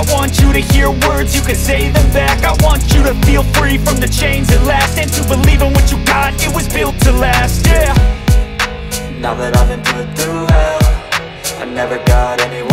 I want you to hear words, you can say them back. I want you to feel free from the chains at last And to believe in what you got, it was built to last, yeah. Now that I've been put through hell I never got anywhere